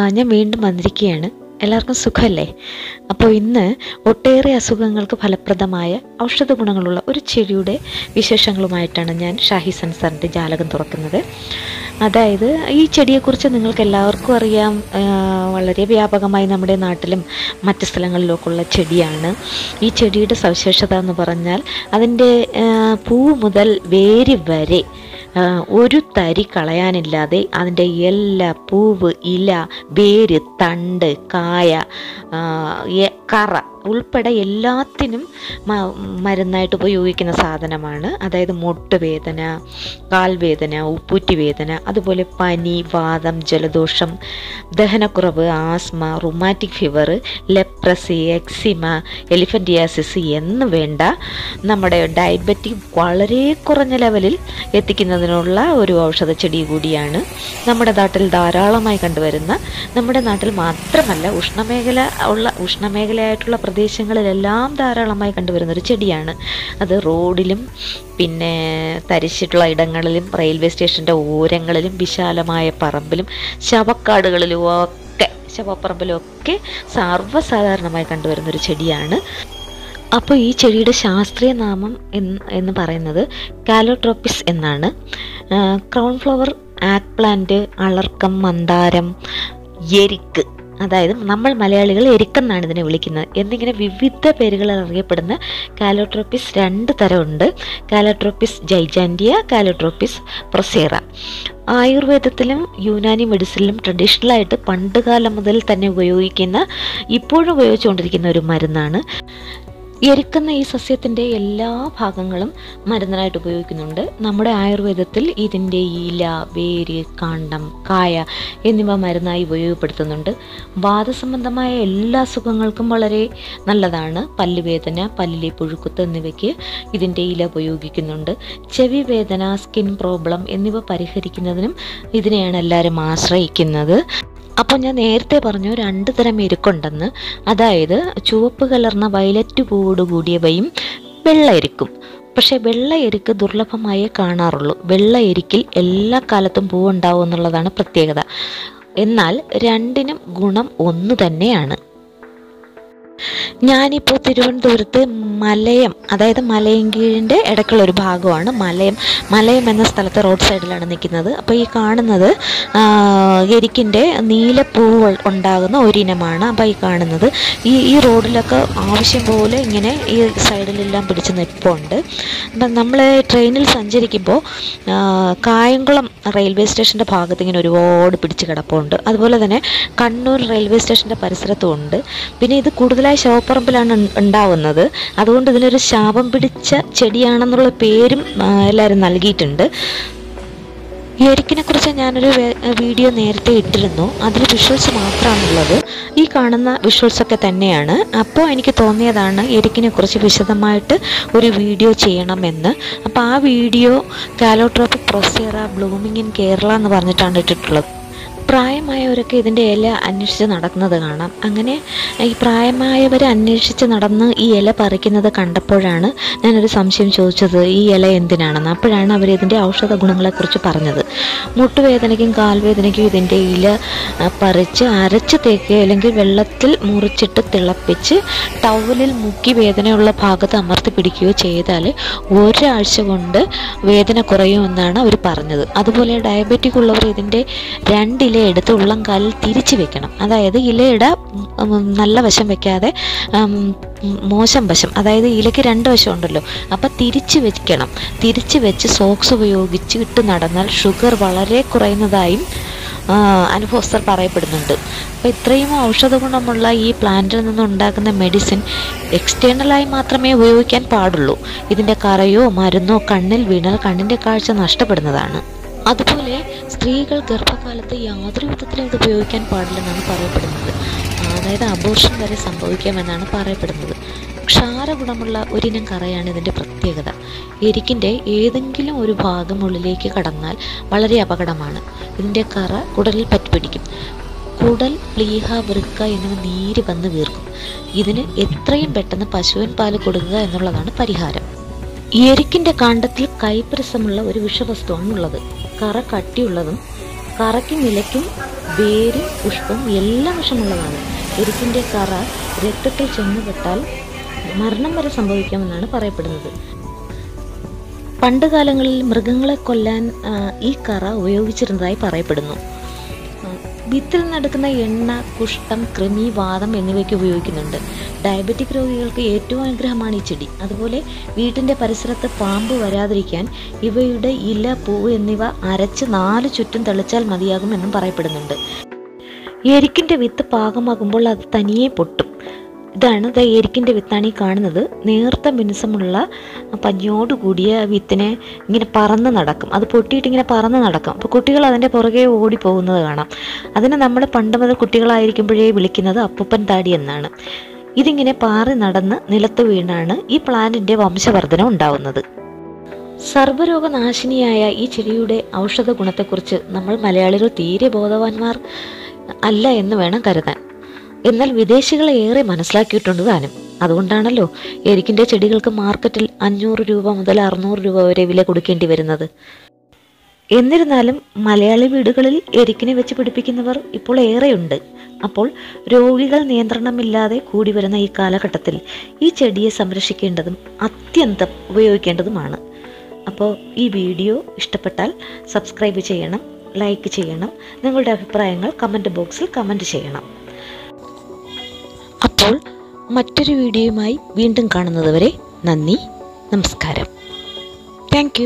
ആ, ഞാൻ വീണ്ടും വന്നിരിക്കുകയാണ്. എല്ലാവർക്കും സുഖമല്ലേ അപ്പോൾ ഇന്ന് ഒട്ടേറെ അസുഖങ്ങൾക്ക് ഫലപ്രദമായ ഔഷധ ഗുണങ്ങളുള്ള ഒരു ചെടിയുടെ വിശേഷങ്ങളുമായിട്ടാണ് ഞാൻ ഷാഹി സൻസാറിന്റെ ജാലകം തുറക്കുന്നത്. അതായത് ഈ ചെടിയെക്കുറിച്ച് നിങ്ങൾക്ക് എല്ലാവർക്കും അറിയാം വളരെ വ്യാപകമായി നമ്മുടെ നാട്ടിലും മറ്റ് സ്ഥലങ്ങളിലൊക്കെയുള്ള ചെടിയാണ്. ഈ ചെടിയുടെ സവിശേഷത എന്ന് പറഞ്ഞാൽ അതിന്റെ പൂ മുതൽ വേര് വരെ ഒരു തരി കളയാനില്ലാതെ അതിന്റെ എല്ലാ പൂവ് ഇല വേര് തണ്ട് കായ കറ ഉൾപ്പെടെ എല്ലാത്തിനും മരുന്നായിട്ട് ഉപയോഗിക്കുന്ന സാധനമാണ്. അതായത് മുട്ടുവേദന കാൽവേദന ഉപ്പൂറ്റി വേദന അതുപോലെ പനി വാദം ജലദോഷം ദഹനക്കുറവ് asthma rheumatic fever leprosy eczema elephantiasis എന്ന് വേണ്ട നമ്മുടെ ഡയബറ്റിക് വളരെ കുറഞ്ഞ ലെവലിൽ എത്തിക്കുന്നതിനുള്ള ഒരു ഔഷധ ചെടി കൂടിയാണ് നമ്മുടെ നാട്ടിൽ ധാരാളമായി കണ്ടുവരുന്ന നമ്മുടെ നാട്ടിൽ മാത്രമല്ല ഉഷ്ണമേഖല ഉള്ള ഉഷ്ണമേഖലയായിട്ടുള്ള പ്രദേശങ്ങളിലെല്ലാം ധാരാളമായി കണ്ടുവരുന്ന ഒരു ചെടിയാണ്. അത് റോഡിലും പിന്നെ തരിച്ചിട്ടുള്ള ഇടങ്ങളിലും റെയിൽവേ സ്റ്റേഷന്റെ ഓരങ്ങളിലും വിശാലമായ പറമ്പിലും ശവക്കാടുകളിലും ഒക്കെ ശവപ്പറമ്പിലും ഒക്കെ സർവസാധാരണമായി കണ്ടുവരുന്ന ഒരു ചെടിയാണ്. അപ്പോൾ ഈ ചെടിയുടെ ശാസ്ത്രീയ നാമം എന്ന് പറയുന്നത് കാലോട്രോപ്പിസ് എന്നാണ്. ക്രൗൺ ഫ്ലവർ ആക് പ്ലാന്റ് അളർക്കം മന്ദാരം എരിക്ക് അതായത് നമ്മൾ മലയാളികൾ എരിക്കെന്നാണ് ഇതിനെ വിളിക്കുന്നത്. എന്നിങ്ങനെ വിവിധ പേരുകളിൽ അറിയപ്പെടുന്ന കാലോട്രോപ്പിസ് രണ്ട് തരമുണ്ട്. കാലോട്രോപ്പിസ് ജൈജാൻഡിയ കാലോട്രോപ്പിസ് പ്രൊസേറ. ആയുർവേദത്തിലും യുനാനി മെഡിസിനിലും ട്രഡീഷണലായിട്ട് പണ്ട് കാലം മുതൽ തന്നെ ഉപയോഗിക്കുന്ന ഇപ്പോഴും ഉപയോഗിച്ചുകൊണ്ടിരിക്കുന്ന ഒരു മരുന്നാണ് എരിക്കുന്ന ഈ സസ്യത്തിന്റെ എല്ലാ ഭാഗങ്ങളും മരുന്നിനായിട്ട് ഉപയോഗിക്കുന്നുണ്ട്. നമ്മുടെ ആയുർവേദത്തിൽ ഇതിന്റെ ഇല വേര് കാണ്ടം കായ എന്നിവ മരുന്നായി ഉപയോഗപ്പെടുത്തുന്നുണ്ട്. വാദസംബന്ധമായ എല്ലാ അസുഖങ്ങൾക്കും വളരെ നല്ലതാണ്. പല്ലുവേദന പല്ലിലെ പുഴുക്കുത്ത് എന്നിവയ്ക്ക് ഇതിന്റെ ഇല ഉപയോഗിക്കുന്നുണ്ട്. ചെവി വേദന സ്കിൻ പ്രോബ്ലം എന്നിവ പരിഹരിക്കുന്നതിനും ഇതിനെയാണ് എല്ലാവരും ആശ്രയിക്കുന്നത്. അപ്പോൾ ഞാൻ നേരത്തെ പറഞ്ഞു രണ്ട് തരം എരുക്കുണ്ടെന്ന്. അതായത് ചുവപ്പ് കലർന്ന വയലറ്റ് പൂവോട് കൂടിയവയും വെള്ള എരുക്കും. പക്ഷേ വെള്ള എരുക്ക് ദുർലഭമായേ കാണാറുള്ളൂ. വെള്ള എരിക്കിൽ എല്ലാ കാലത്തും പൂവുണ്ടാവും എന്നുള്ളതാണ് പ്രത്യേകത. എന്നാൽ രണ്ടിനും ഗുണം ഒന്ന് തന്നെയാണ്. ഞാനിപ്പോൾ തിരുവനന്തപുരത്ത് മലയം അതായത് മലയങ്കീഴിന്റെ ഇടയ്ക്കുള്ള ഒരു ഭാഗമാണ് മലയം. മലയം എന്ന സ്ഥലത്ത് റോഡ് സൈഡിലാണ് നിൽക്കുന്നത്. അപ്പോൾ ഈ കാണുന്നത് എരിക്കിന്റെ നീലപ്പൂവ് ഉണ്ടാകുന്ന ഒരിനമാണ് അപ്പോൾ ഈ കാണുന്നത്. ഈ ഈ റോഡിലൊക്കെ ആവശ്യം പോലെ ഇങ്ങനെ ഈ സൈഡിലെല്ലാം പിടിച്ച് നിൽപ്പുണ്ട് അപ്പം നമ്മൾ ട്രെയിനിൽ സഞ്ചരിക്കുമ്പോൾ കായംകുളം റെയിൽവേ സ്റ്റേഷന്റെ ഭാഗത്ത് ഇങ്ങനെ ഒരുപാട് പിടിച്ച് കിടപ്പുണ്ട്. അതുപോലെ തന്നെ കണ്ണൂർ റെയിൽവേ സ്റ്റേഷന്റെ പരിസരത്തും ഉണ്ട്. പിന്നെ ഇത് കൂടുതലായി ശവപ്പറമ്പിലാണ് ഉൺ- ഉണ്ടാവുന്നത്. അതുകൊണ്ട് ഇതിനൊരു ശാപം പിടിച്ച ചെടിയാണെന്നുള്ള പേരും എല്ലാവരും നൽകിയിട്ടുണ്ട്. എരിക്കിനെ കുറിച്ച് ഞാനൊരു വീഡിയോ നേരത്തെ ഇട്ടിരുന്നു. അതിൽ വിഷ്വൽസ് മാത്രമാണുള്ളത്. ഈ കാണുന്ന വിഷ്വൽസ് ഒക്കെ തന്നെയാണ്. അപ്പോൾ എനിക്ക് തോന്നിയതാണ് എരിക്കിനെ കുറിച്ച് വിശദമായിട്ട് ഒരു വീഡിയോ ചെയ്യണമെന്ന്. അപ്പോൾ ആ video calotropic procera blooming in Kerala എന്ന് പറഞ്ഞിട്ടാണ് ഇട്ടിട്ടുള്ളത്. പ്രായമായവരൊക്കെ ഇതിന്റെ ഇല അന്വേഷിച്ച് നടക്കുന്നത് കാണാം. അങ്ങനെ ഈ പ്രായമായവരെ അന്വേഷിച്ച് നടന്ന് ഈ ഇല പറിക്കുന്നത് കണ്ടപ്പോഴാണ് ഞാനൊരു സംശയം ചോദിച്ചത് ഈ ഇല എന്തിനാണെന്ന്? അപ്പോഴാണ് അവർ ഇതിന്റെ ഔഷധ ഗുണങ്ങളെക്കുറിച്ച് പറഞ്ഞത്. മുട്ടുവേദനയ്ക്കും കാൽവേദനയ്ക്കും ഇതിന്റെ ഇല പറിച്ച് അരച്ച് തേക്കുക അല്ലെങ്കിൽ വെള്ളത്തിൽ മുറിച്ചിട്ട് തിളപ്പിച്ച് ടവലിൽ മുക്കി വേദനയുള്ള ഭാഗത്ത് അമർത്തി പിടിക്കുകയോ ചെയ്താൽ ഒരാഴ്ച കൊണ്ട് വേദന കുറയുമെന്നാണ് അവർ പറഞ്ഞത്. അതുപോലെ ഡയബറ്റിക് ഉള്ളവർ ഇതിന്റെ രണ്ടില എടുത്ത് ഉള്ളംകാലിൽ തിരിച്ച് വെക്കണം. അതായത് ഇലയുടെ നല്ല വശം വെക്കാതെ മോശം വശം. അതായത് ഇലയ്ക്ക് രണ്ട് വശം ഉണ്ടല്ലോ. അപ്പം തിരിച്ച് വെക്കണം. തിരിച്ച് വെച്ച് സോക്സ് ഉപയോഗിച്ച് ഇട്ട് നടന്നാൽ ഷുഗർ വളരെ കുറയുന്നതായും അനുഭവസ്ഥർ പറയപ്പെടുന്നുണ്ട്. അപ്പോൾ ഇത്രയും ഔഷധ ഗുണമുള്ള ഈ പ്ലാന്റിൽ നിന്നുണ്ടാക്കുന്ന മെഡിസിൻ എക്സ്റ്റേണലായി മാത്രമേ ഉപയോഗിക്കാൻ പാടുള്ളൂ. ഇതിന്റെ കറയോ മരുന്നോ കണ്ണിൽ വീണാൽ കണ്ണിന്റെ കാഴ്ച നഷ്ടപ്പെടുന്നതാണ്. അതുപോലെ സ്ത്രീകൾ ഗർഭകാലത്ത് യാതൊരു വിധത്തിലും ഇത് ഉപയോഗിക്കാൻ പാടില്ലെന്നാണ് പറയപ്പെടുന്നത്. അതായത് അബോർഷൻ വരെ സംഭവിക്കാമെന്നാണ് പറയപ്പെടുന്നത്. ക്ഷാരഗുണമുള്ള ഒരിനം കറയാണ് ഇതിന്റെ പ്രത്യേകത. എരിക്കിന്റെ ഏതെങ്കിലും ഒരു ഭാഗം ഉള്ളിലേക്ക് കടന്നാൽ വളരെ അപകടമാണ്. ഇതിന്റെ കറ കുടലിൽ പറ്റിപ്പിടിക്കും. കുടൽ പ്ലീഹ വൃക്ക എന്നിവ നീര് വന്ന് വീർക്കും. ഇതിന് എത്രയും പെട്ടെന്ന് പശുവിൻ പാൽ കൊടുക്കുക എന്നുള്ളതാണ് പരിഹാരം. എരിക്കിന്റെ കാണ്ടത്തിൽ കൈപ്രസമുള്ള ഒരു വിഷവസ്തുവാണ് ഉള്ളത് കറ കട്ടിയുള്ളതും കറയ്ക്കും നിലയ്ക്കും വേരും പുഷ്പവും എല്ലാം വിഷമുള്ളതാണ്. എരിക്കിന്റെ കറ രക്തത്തിൽ ചെന്നുപെട്ടാൽ മരണം വരെ സംഭവിക്കാമെന്നാണ് പറയപ്പെടുന്നത്. പണ്ട് കാലങ്ങളിൽ മൃഗങ്ങളെ കൊല്ലാൻ ഈ കറ ഉപയോഗിച്ചിരുന്നതായി പറയപ്പെടുന്നു. ആ, വിത്തിൽ നടക്കുന്ന എണ്ണ കുഷ്ഠം കൃമി വാദം എന്നിവയ്ക്ക് ഉപയോഗിക്കുന്നുണ്ട്. ഡയബറ്റിക് രോഗികൾക്ക് ഏറ്റവും അനുഗ്രഹമാണ് ഈ ചെടി. അതുപോലെ വീട്ടിന്റെ പരിസരത്ത് പാമ്പ് വരാതിരിക്കാൻ ഇവയുടെ ഇല പൂവ് എന്നിവ അരച്ച് നാല് ചുറ്റും തെളിച്ചാൽ മതിയാകുമെന്നും പറയപ്പെടുന്നുണ്ട്. എരിക്കിന്റെ വിത്ത് പാകമാകുമ്പോൾ അത് തനിയെ പൊട്ടും. ഇതാണ് ദ എരിക്കിന്റെ വിത്താണ് ഈ കാണുന്നത്. നേർത്ത മിനുസമുള്ള പഞ്ഞോട് കൂടിയ വിത്തിനെ ഇങ്ങനെ പറന്ന് നടക്കും. അത് പൊട്ടിയിട്ട് ഇങ്ങനെ പറന്ന് നടക്കും. അപ്പോൾ കുട്ടികൾ അതിന്റെ പുറകെ ഓടി പോകുന്നത് കാണാം. അതിനെ നമ്മൾ പണ്ട് മുതൽ കുട്ടികളായിരിക്കുമ്പോഴേ വിളിക്കുന്നത് അപ്പൂപ്പൻ താടി എന്നാണ്. ഇതിങ്ങനെ പാറി നടന്ന് നിലത്ത് വീണാണ് ഈ പ്ലാന്റിന്റെ വംശവർധനം ഉണ്ടാവുന്നത്. സർവരോഗനാശിനിയായ ഈ ചെടിയുടെ ഔഷധ ഗുണത്തെക്കുറിച്ച് നമ്മൾ മലയാളികൾ തീരെ ബോധവാന്മാർ അല്ല എന്ന് വേണം കരുതാൻ. എന്നാൽ വിദേശികളെ ഏറെ മനസ്സിലാക്കിയിട്ടുണ്ട് താനും. അതുകൊണ്ടാണല്ലോ എരിക്കിന്റെ ചെടികൾക്ക് മാർക്കറ്റിൽ അഞ്ഞൂറ് രൂപ മുതൽ അറുന്നൂറ് രൂപ വരെ വില കൊടുക്കേണ്ടി വരുന്നത്. എന്നിരുന്നാലും മലയാളി വീടുകളിൽ എരിക്കിനെ വെച്ച് പിടിപ്പിക്കുന്നവർ ഇപ്പോൾ ഏറെയുണ്ട്. അപ്പോൾ രോഗികൾ നിയന്ത്രണമില്ലാതെ കൂടി വരുന്ന ഈ കാലഘട്ടത്തിൽ ഈ ചെടിയെ സംരക്ഷിക്കേണ്ടതും അത്യന്തം ഉപയോഗിക്കേണ്ടതുമാണ്. അപ്പോൾ ഈ വീഡിയോ ഇഷ്ടപ്പെട്ടാൽ സബ്സ്ക്രൈബ് ചെയ്യണം ലൈക്ക് ചെയ്യണം. നിങ്ങളുടെ അഭിപ്രായങ്ങൾ കമന്റ് ബോക്സിൽ കമന്റ് ചെയ്യണം. അപ്പോൾ മറ്റൊരു വീഡിയോയുമായി വീണ്ടും കാണുന്നതുവരെ നന്ദി നമസ്കാരം. താങ്ക്